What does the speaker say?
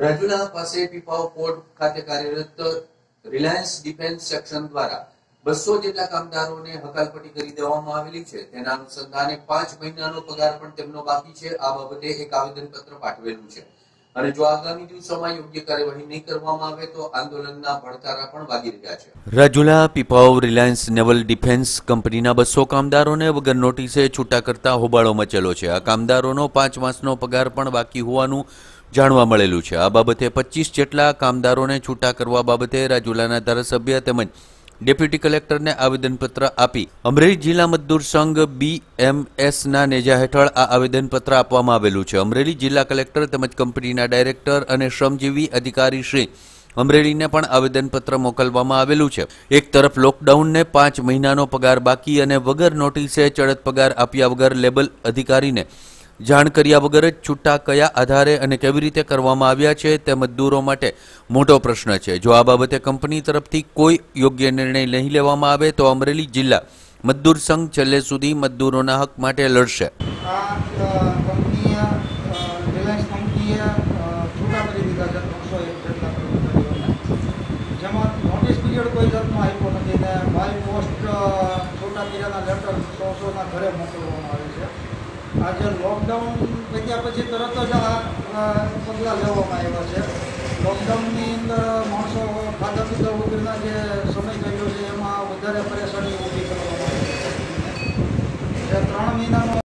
રાજુલા પાસે પીપાવ પોર્ટ ખાતે કાર્યરત રિલાયન્સ ડિફેન્સ સેક્શન દ્વારા બસો જેટલા કામદારોને હકાલપટ્ટી કરી દેવામાં આવેલી છે. તેના અનુસંધાને પાંચ મહિનાનો પગાર પણ તેમનો બાકી છે. આ બાબતે એક આવેદનપત્ર પાઠવેલું છે. અને જો આગામી દિવસોમાં યોગ્ય કાર્યવાહી નહીં કરવામાં આવે, તો આંદોલનના ભડકારા પણ વાગી રહ્યા છે. Rajula Pipavav Reliance naval defence કંપનીના બસો કામદારોને વગર નોટિસે છૂટા કરતા હોબાળો મચેલો છે. આ કામદારોનો પાંચ માસનો પગાર પણ બાકી હોવાનું જાણવા મળેલું છે. આ બાબતે પચીસ જેટલા કામદારોને છૂટા કરવા બાબતે રાજુલાના ધારાસભ્ય તેમજ ડેપ્યુટી કલેક્ટરને આવેદનપત્ર આપી અમરેલી જિલ્લા મજદૂર સંઘ બીએમએસના નેજા હેઠળ આ આવેદનપત્ર આપવામાં આવેલું છે. અમરેલી જિલ્લા કલેક્ટર તેમજ કંપનીના ડાયરેક્ટર અને શ્રમજીવી અધિકારી શ્રી અમરેલીને પણ આવેદનપત્ર મોકલવામાં આવેલું છે. એક તરફ લોકડાઉનને પાંચ મહિનાનો પગાર બાકી અને વગર નોટિસે ચડત પગાર આપ્યા વગર લેબલ અધિકારીને જાણ કર્યા વગર જ છૂટા કયા આધારે અને કેવી રીતે કરવામાં આવ્યા છે તે મજદૂરો માટે મોટો પ્રશ્ન છે. જો આ બાબતે કંપની તરફથી કોઈ યોગ્ય નિર્ણય નહીં લેવામાં આવે તો અમરેલી જિલ્લા મજદૂર સંઘ છેલ્લે સુધી મજદૂરોના હક માટે લડશે. ઘરે મોકલવામાં આવે છે. આ જે લોકડાઉન થયા પછી તરત જ આ પગલાં લેવામાં આવ્યા છે. લોકડાઉનની અંદર માણસો ખાધા પીધા વગરના જે સમય ગયો છે, એમાં વધારે પરેશાની ઊભી કરવામાં આવી છે. ત્રણ મહિનાનો